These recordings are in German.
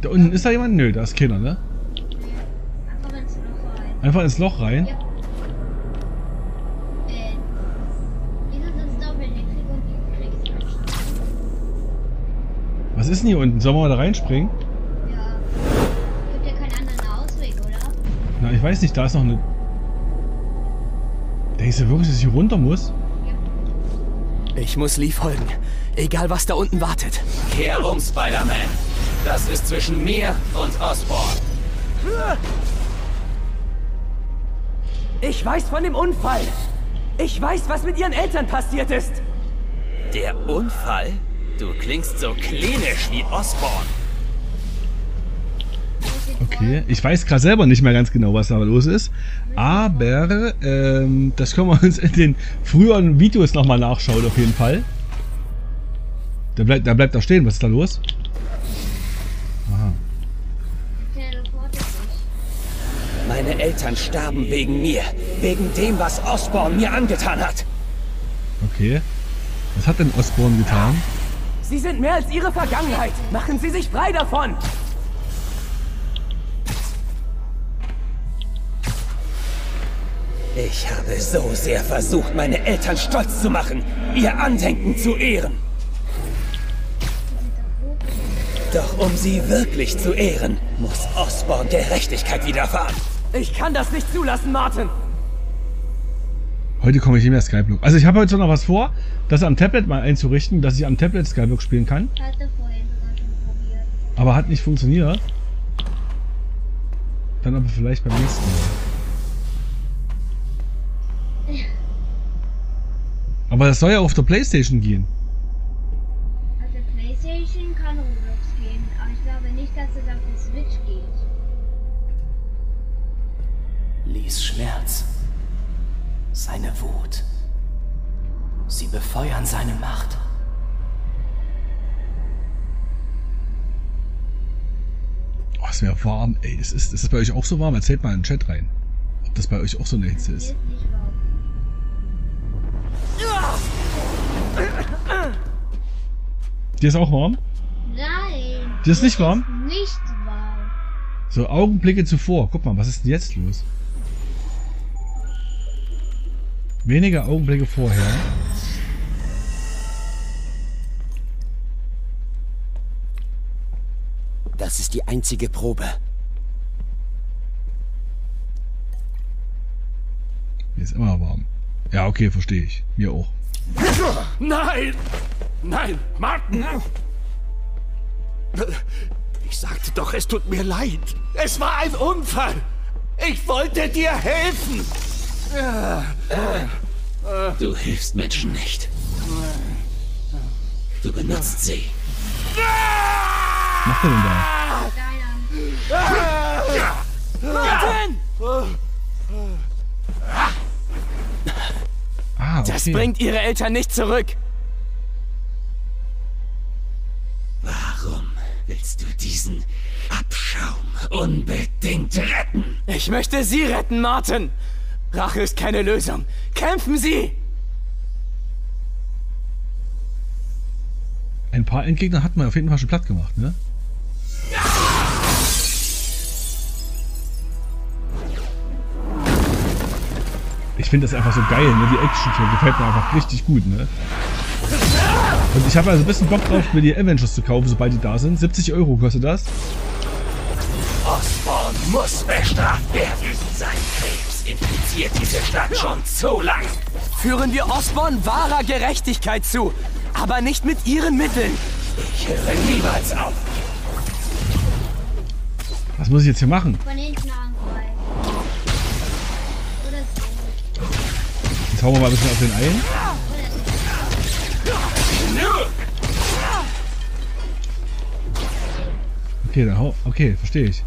Da unten ist da jemand? Nö, da ist keiner, ne? Einfach ins Loch rein. Einfach ins Loch rein. Ja. Äh, Was ist denn hier unten? Sollen wir mal da reinspringen? Ja. Gibt ja keinen anderen Ausweg, oder? Na, ich weiß nicht, da ist noch eine... Denkst du wirklich, dass ich hier runter muss? Ich muss Lee folgen. Egal, was da unten wartet. Kehr um, Spider-Man. Das ist zwischen mir und Osborn. Ich weiß von dem Unfall. Ich weiß, was mit ihren Eltern passiert ist. Der Unfall? Du klingst so klinisch wie Osborn. Okay, ich weiß gerade selber nicht mehr ganz genau, was da los ist. Aber ähm, das können wir uns in den früheren Videos nochmal nachschauen, auf jeden Fall. Da bleibt, da bleibt da stehen, was ist da los? Meine Eltern starben wegen mir. Wegen dem, was Osborn mir angetan hat. Okay. Was hat denn Osborn getan? Sie sind mehr als ihre Vergangenheit. Machen Sie sich frei davon. Ich habe so sehr versucht, meine Eltern stolz zu machen, ihr Andenken zu ehren. Doch um sie wirklich zu ehren, muss Osborn Gerechtigkeit widerfahren. Ich kann das nicht zulassen, Martin. Heute komme ich nicht mehr Skyblock. Also ich habe heute noch was vor, das am Tablet mal einzurichten, dass ich am Tablet Skyblock spielen kann. Hatte vorhin sogar schon probiert. Aber hat nicht funktioniert. Dann aber vielleicht beim nächsten Mal. Aber das soll ja auf der Playstation gehen. Also Playstation kann Roblox gehen, aber ich glaube nicht, dass es auf der Switch geht. Lees Schmerz. Seine Wut. Sie befeuern seine Macht. Oh, es wäre warm, ey. Ist, ist, ist das bei euch auch so warm? Erzählt mal in den Chat rein. Ob das bei euch auch so eine Hitze ist. ist nicht warm. Dir ist auch warm? Nein. Dir ist nicht warm? Ist nicht warm. So, Augenblicke zuvor. Guck mal, was ist denn jetzt los? Weniger Augenblicke vorher. Das ist die einzige Probe. Mir ist immer warm. Ja, okay, verstehe ich. Mir auch. Nein! Nein, Martin! Ich sagte doch, es tut mir leid. Es war ein Unfall. Ich wollte dir helfen. Du hilfst Menschen nicht. Du benutzt sie. Was macht er denn da? Martin! Ah, okay. Das bringt ihre Eltern nicht zurück. Warum willst du diesen Abschaum unbedingt retten? Ich möchte Sie retten, Martin. Rache ist keine Lösung. Kämpfen Sie! Ein paar Endgegner hat man auf jeden Fall schon platt gemacht, ne? Ich finde das einfach so geil, ne? Die Action hier gefällt mir einfach richtig gut, ne? Und ich habe also ein bisschen Bock drauf, mir die Avengers zu kaufen, sobald die da sind. 70 Euro kostet das. Osborn muss bestraft werden. Sein infiziert diese Stadt schon zu lang. Führen wir Osborn wahrer Gerechtigkeit zu, aber nicht mit Ihren Mitteln. Ich höre niemals auf. Was muss ich jetzt hier machen? Von hinten. Oder so. Jetzt hauen wir mal ein bisschen auf den ein. Okay, dann hau. Okay, verstehe ich.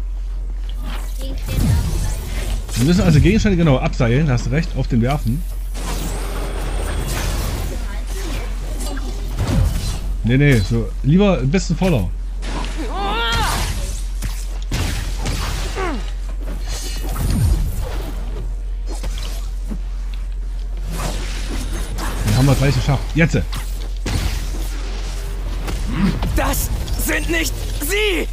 Wir müssen also Gegenstände genau abseilen, hast recht, auf den werfen. Nee, nee, so lieber ein bisschen voller. Den haben wir gleich geschafft. Jetzt! Das sind nicht Sie!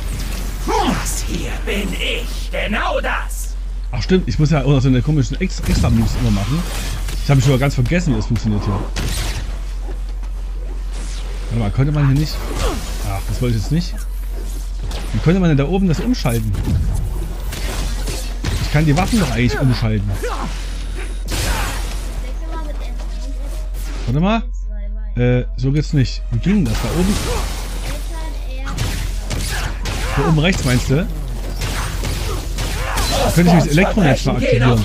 bin ich. Genau das. Ach stimmt, ich muss ja auch noch so eine komischen Ex extra Moves immer machen. Ich habe mich sogar ganz vergessen, wie das funktioniert hier. Warte mal, konnte man hier nicht... Ach, das wollte ich jetzt nicht. Wie konnte man denn da oben das umschalten? Ich kann die Waffen doch eigentlich umschalten. Warte mal. Äh, so geht's nicht. Wie ging das? Da oben? Da oben rechts meinst du? Da könnte ich mich das Elektronetz mal aktivieren.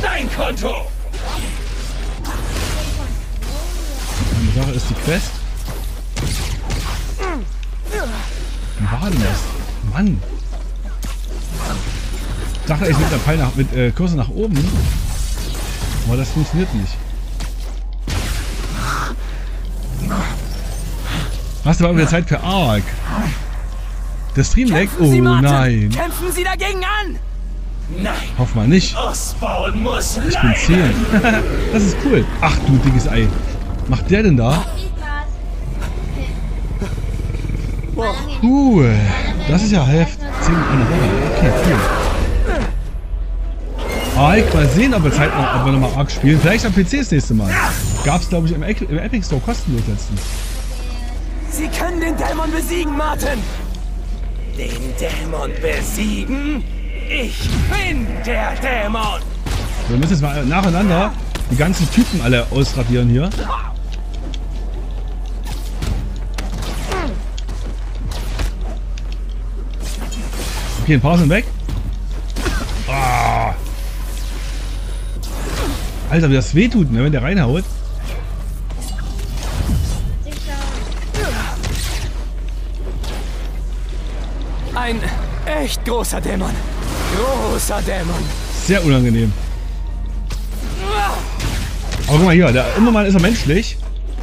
Die Sache ist die Quest. Wie war denn das? Mann. Ich dachte, ich mit der Pfeil nach, mit äh, Kursor nach oben. Aber das funktioniert nicht. Hast du aber wieder Zeit für Ark? Der Stream lag? Oh nein. Kämpfen Sie dagegen an! Nein, Hoff mal nicht. Osborn muss Ich bin 10. das ist cool. Ach du dickes Ei. Macht der denn da? Cool. Das ist ja 10 eine Woche. Okay, cool. Ark, mal sehen, ob wir Zeit noch, ob wir nochmal Ark spielen. Vielleicht am PC das nächste Mal. Gab's glaube ich im, im Epic Store kostenlos letztens. Sie können den Dämon besiegen, Martin! den Dämon besiegen. Ich bin der Dämon. Wir müssen jetzt mal nacheinander die ganzen Typen alle ausradieren hier. Okay, ein paar sind weg. Ah. Alter, wie das wehtut, ne, wenn der reinhaut. Ein echt großer Dämon. Großer Dämon. Sehr unangenehm. Aber guck mal hier, der Immermann ist er menschlich.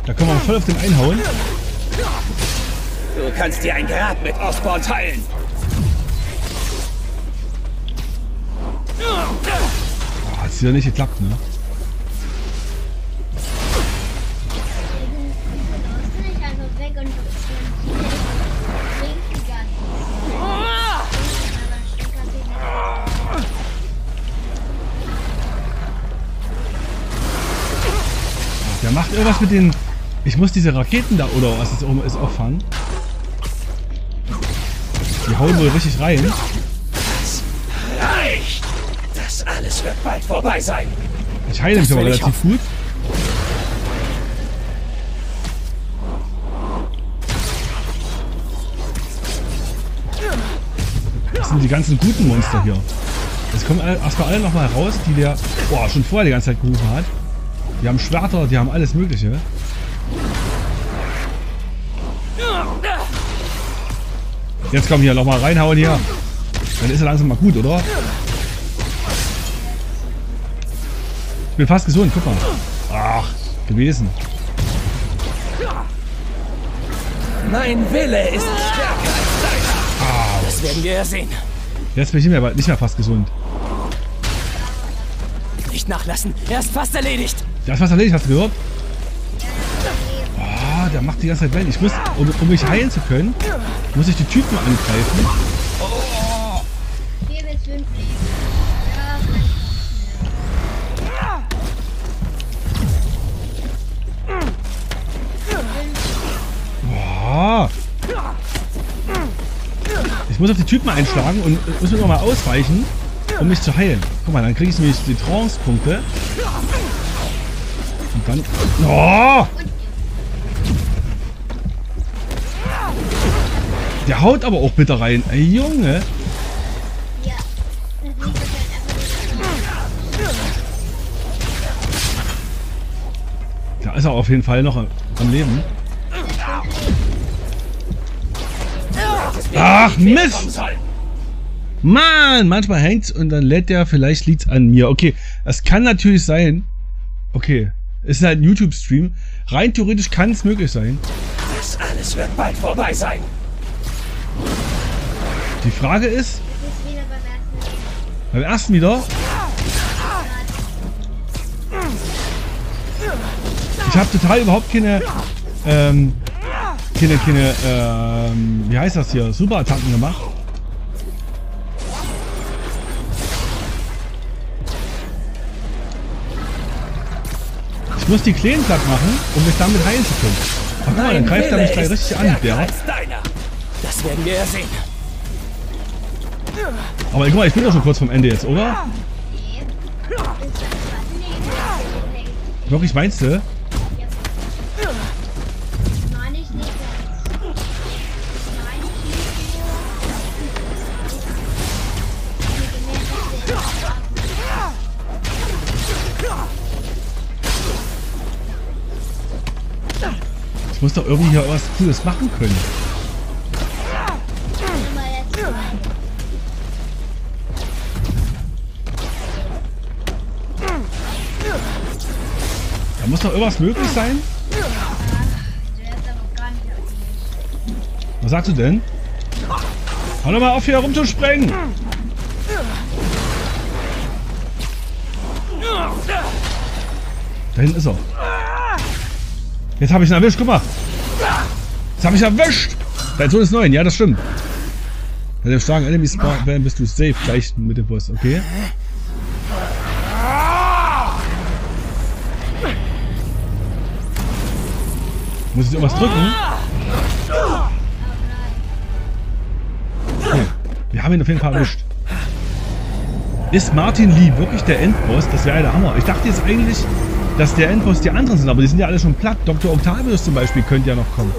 Da können wir voll auf den einhauen. Du kannst dir ein Grab mit Osborn teilen. Ah, hat's wieder nicht geklappt, ne? Der macht irgendwas mit den... Ich muss diese Raketen da oder was es auch ist auffangen. Die hauen wohl richtig rein. Reicht. Das alles wird bald vorbei sein. Ich heile mich aber relativ gut. Das sind die ganzen guten Monster hier. Jetzt kommen erstmal alle nochmal raus, die der boah, schon vorher die ganze Zeit gerufen hat. Die haben Schwerter, die haben alles Mögliche. Jetzt kommen hier nochmal reinhauen hier. Dann ist er langsam mal gut, oder? Ich bin fast gesund, guck mal. Ach, gewesen. Mein Wille ist stärker als deiner. Das werden wir ja sehen. Jetzt bin ich nicht mehr, nicht mehr fast gesund. Nicht nachlassen. Er ist fast erledigt. Das was erledigt, hast du gehört? Ah, der macht die ganze Zeit Wellen. Ich muss, um, um mich heilen zu können, muss ich die Typen angreifen. Ah. Ich muss auf die Typen einschlagen und muss mir nochmal ausweichen, um mich zu heilen. Guck mal, dann kriege ich nämlich die Trance-Punkte. Und dann... Oh! Der haut aber auch bitter rein. Ey, Junge. Da ist er auf jeden Fall noch am Leben. Ach, Mist! Mann, manchmal hängt's und dann lädt der, vielleicht liegt's an mir. Okay, es kann natürlich sein. Okay, es ist halt ein YouTube-Stream. Rein theoretisch kann es möglich sein. Das alles wird bald vorbei sein. Die Frage ist, beim ersten wieder. Ich habe total überhaupt keine, ähm, keine, keine, ähm, wie heißt das hier, Superattacken gemacht. Muss die Kleen platt machen, um mich damit heilen zu können. Ach, guck mal, dann greift er mich gleich richtig an, der. Das werden wir ja sehen. Aber guck mal, ich bin doch schon kurz vom Ende jetzt, oder? Wirklich, meinst du? Ich muss doch irgendwie hier was Cooles machen können. Da muss doch irgendwas möglich sein. Was sagst du denn? Hör doch mal auf, hier herumzusprengen! Da hinten ist er. Jetzt habe ich ihn erwischt, guck mal. Jetzt habe ich ihn erwischt. Dein Sohn ist neun, ja, das stimmt. Wenn wir starken Enemies spawnen, bist du safe gleich mit dem Boss, okay? Muss ich irgendwas drücken? Okay. Wir haben ihn auf jeden Fall erwischt. Ist Martin Lee wirklich der Endboss? Das wäre der Hammer. Ich dachte jetzt eigentlich, dass der Endboss die anderen sind, aber die sind ja alle schon platt. Dr. Octavius zum Beispiel könnte ja noch kommen.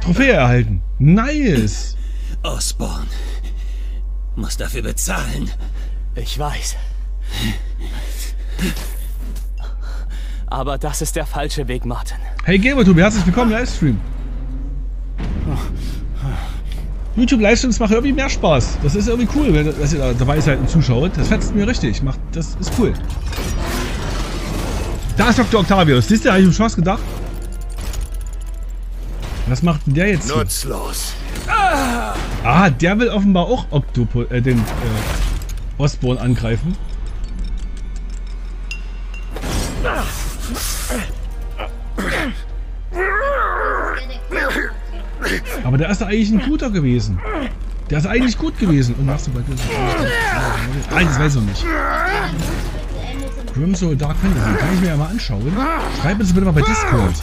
Trophäe erhalten. Nice. Osborn muss dafür bezahlen. Ich weiß. Aber das ist der falsche Weg, Martin. Hey Gamertube, herzlich willkommen im Livestream. YouTube-Livestreams machen irgendwie mehr Spaß. Das ist irgendwie cool, wenn dass ihr da dabei seid und zuschaut. Das fetzt mir richtig. Macht, das ist cool. Da ist Dr. Octavius. Siehst du, habe ich mir schon was gedacht. Was macht denn der jetzt? Hier? Nutzlos. Ah, der will offenbar auch Octopo äh, den äh, Osborn angreifen. Aber der ist eigentlich ein guter gewesen. Der ist eigentlich gut gewesen. Und machst du bei Nein, das weiß ich noch nicht. Grimsoul Dark Fantasy. Kann ich mir ja mal anschauen. Schreib das bitte mal bei Discord.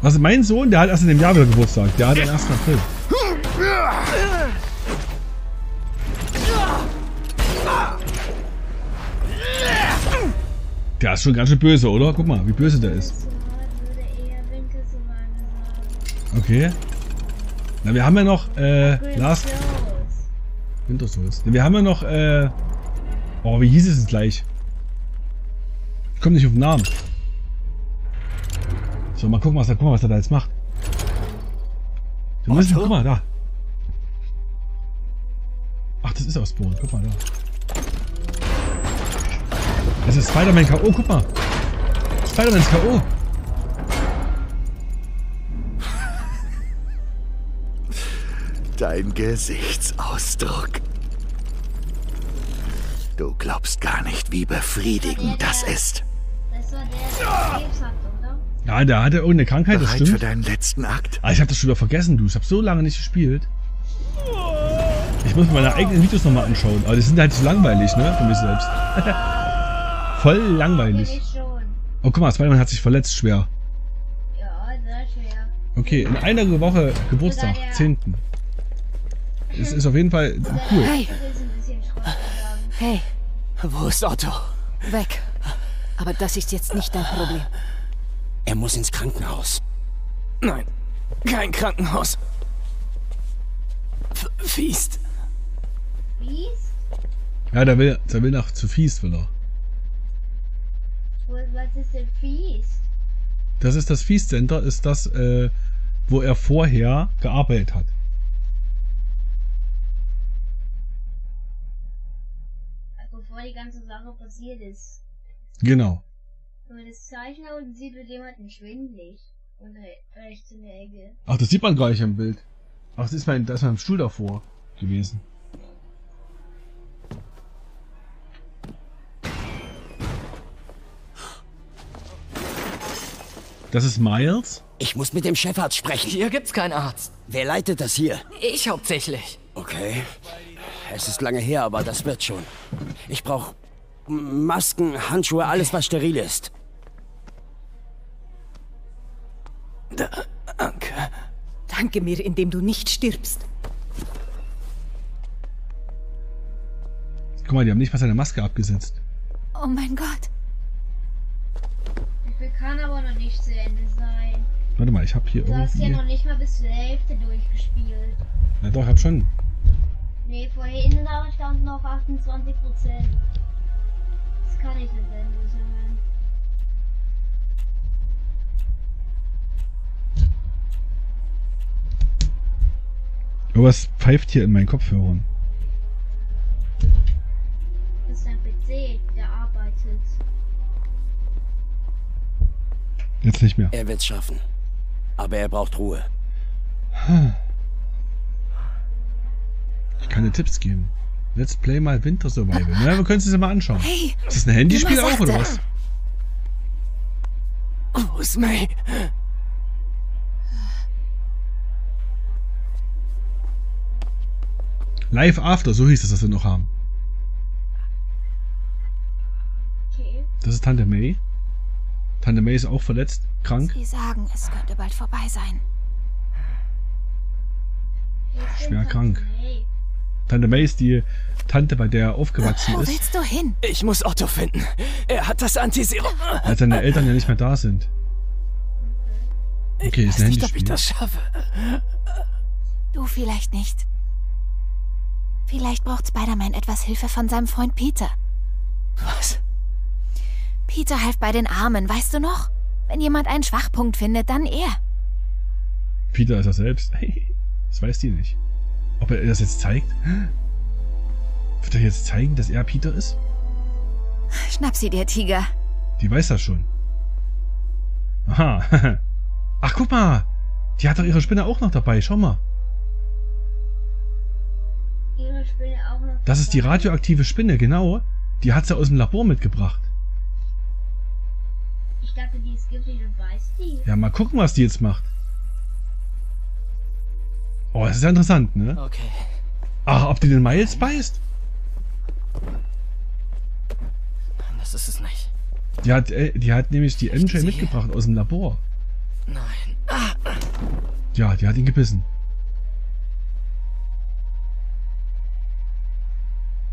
Was mein Sohn, der hat erst in dem Jahr wieder Geburtstag. Der hat am 1. April. Der ist schon ganz schön böse, oder? Guck mal, wie böse der ist. Okay. Na, wir haben ja noch, äh, Last. Winter Souls. Wir haben ja noch, äh, oh, wie hieß es gleich? Ich komme nicht auf den Namen. So, mal gucken, was er, guck mal, was er da jetzt macht. Müssen, Otto? guck mal, da. Ach, das ist Osborn. Guck mal, da. Das ist Spider-Man K.O. Guck mal. Spider-Man K.O. Dein Gesichtsausdruck. Du glaubst gar nicht, wie befriedigend das ist. Das war der, der Krebs hat, oder? Ja, der hatte irgendeine Krankheit, das Bereit für stimmt. deinen letzten Akt? Ah, ich habe das schon wieder vergessen, du. Ich habe so lange nicht gespielt. Ich muss mir meine eigenen Videos nochmal anschauen. Aber die sind halt so langweilig, ne? Für mich selbst. Voll langweilig. Oh, guck mal, Spider-Man hat sich verletzt schwer. Ja, sehr schwer. Okay, in einer Woche Geburtstag, 10. Es ist auf jeden Fall cool. Hey, hey, Wo ist Otto? weg. Aber das ist jetzt nicht dein Problem. Er muss ins Krankenhaus. Nein, kein Krankenhaus. F Fiest. Fies? Ja, der will, der will nach zu Fies, will er. Was ist denn fies? Das ist das Fies Center, ist das, äh, wo er vorher gearbeitet hat. Bevor die ganze Sache passiert ist. Genau. Wenn man das Zeichner und sieht wird jemanden schwindlig. Und re rechts in der Ecke. Ach, das sieht man gar nicht im Bild. Ach, das ist mein, da ist mein Stuhl davor gewesen. Das ist Miles. Ich muss mit dem Chefarzt sprechen. Hier gibt's keinen Arzt. Wer leitet das hier? Ich hauptsächlich. Okay. Es ist lange her, aber das wird schon. Ich brauch. M- Masken, Handschuhe, alles, was steril ist. Danke. Danke mir, indem du nicht stirbst. Guck mal, die haben nicht mal seine Maske abgesetzt. Oh mein Gott. Spiel kann aber noch nicht zu Ende sein. Warte mal, ich habe hier Du hast ja irgendwie... noch nicht mal bis zur Hälfte durchgespielt. Na doch, ich hab schon. Nee, vorhin da stand noch 28 Prozent. Das kann nicht das Ende sein. Irgendwas pfeift hier in meinen Kopfhörern. Das ist ein PC, der arbeitet. Jetzt nicht mehr. Er wird's schaffen. Aber er braucht Ruhe. Ich kann dir Tipps geben. Let's play mal Winter Survival. Na, wir können es uns ja mal anschauen. Hey, Ist das ein Handyspiel auch, oder was? Wo ist May? Live After, so hieß es, das wir noch haben. Okay. Das ist Tante May. Tante May ist auch verletzt, krank. sie sagen, es könnte bald vorbei sein. Schwer krank. Nee. Tante May ist die Tante, bei der er aufgewachsen Wo ist, willst du hin? Ich muss Otto finden. Er hat das Antiserum. als seine Eltern ja nicht mehr da sind. Okay, Ich ist weiß ein nicht, ob ich Handyspiel. das schaffe. Du vielleicht nicht. Vielleicht braucht Spider-Man etwas Hilfe von seinem Freund Peter. Was? Peter half bei den Armen, weißt du noch? Wenn jemand einen Schwachpunkt findet, dann er. Peter ist er selbst. Das weiß die nicht. Ob er das jetzt zeigt? Wird er jetzt zeigen, dass er Peter ist? Schnapp sie dir, Tiger. Die weiß das schon. Aha. Ach, guck mal. Die hat doch ihre Spinne auch noch dabei. Schau mal. Ihre Spinne auch noch. Das ist die radioaktive Spinne, genau. Die hat sie aus dem Labor mitgebracht. Ich dachte, die ist giftig und weiß die. Ja, mal gucken, was die jetzt macht. Oh, das ist ja interessant, ne? Okay. Ach, ob die den Miles beißt? Das ist es nicht. Die hat, äh, die hat nämlich die MJ mitgebracht aus dem Labor. Nein. Ja, die hat ihn gebissen.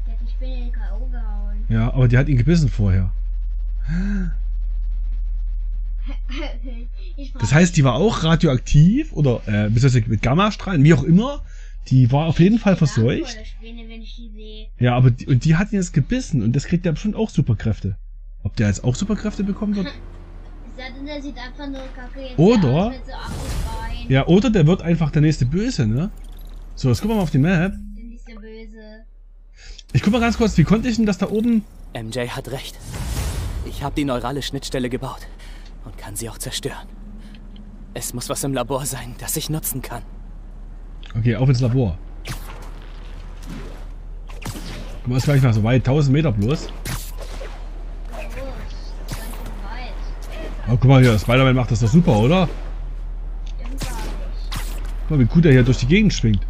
Die hat die Spinne in K.O. gehauen. Ja, aber die hat ihn gebissen vorher. Das heißt, die war auch radioaktiv oder äh, beziehungsweise mit Gammastrahlen, wie auch immer. Die war auf jeden Fall verseucht. Ja, aber die, und die hat ihn jetzt gebissen und das kriegt ja bestimmt auch Superkräfte. Ob der jetzt auch Superkräfte bekommen wird? Oder? aus mit so 80 Beinen. Ja, oder der wird einfach der nächste Böse, ne? So, jetzt gucken wir mal auf die Map. Ich guck mal ganz kurz, wie konnte ich denn das da oben? MJ hat recht. Ich habe die neurale Schnittstelle gebaut und kann sie auch zerstören. Es muss was im Labor sein, das ich nutzen kann. Okay, auf ins Labor. Mal, ist gleich nach so weit, 1000 Meter bloß. Aber guck mal hier, Spider-Man macht das doch super, oder? Guck mal, wie gut er hier durch die Gegend schwingt.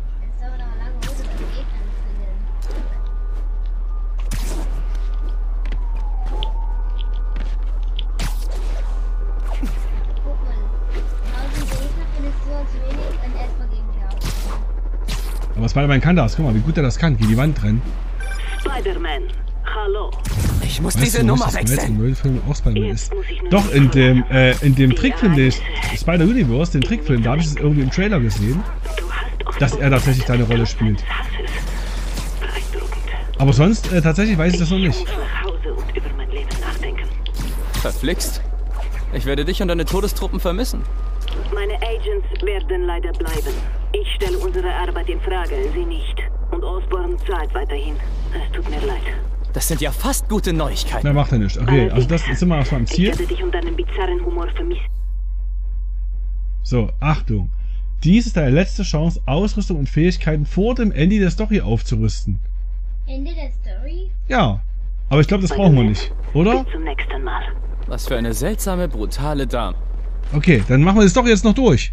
Spider-Man kann das. Guck mal, wie gut er das kann. Gegen die Wand rennen. Spider-Man, hallo. Ich muss Weißt diese du, Nummer wechseln. im Neufilm auch Spider-Man ist? Doch, in dem, äh, in dem Trickfilm, den alt Spider-Universe, den Trickfilm, da habe ich es irgendwie im Trailer gesehen, dass er tatsächlich da eine Rolle spielt. Aber sonst, äh, tatsächlich weiß ich das noch Ich nicht. Verflixt. Ich werde dich und deine Todestruppen vermissen. Meine Agents werden leider bleiben. Ich stelle unsere Arbeit in Frage, sie nicht. Und Osborn zahlt weiterhin. Es tut mir leid. Das sind ja fast gute Neuigkeiten. Na, macht er nicht. Okay, also das ist immer erstmal Ich Ziel. werde dich und deinen bizarren Humor vermissen. So, Achtung. Dies ist deine letzte Chance, Ausrüstung und Fähigkeiten vor dem Ende der Story aufzurüsten. Ende der Story? Ja, aber ich glaube, das brauchen wir nicht, oder? Bis zum nächsten Mal. Was für eine seltsame, brutale Dame. Okay, dann machen wir die Story jetzt noch durch.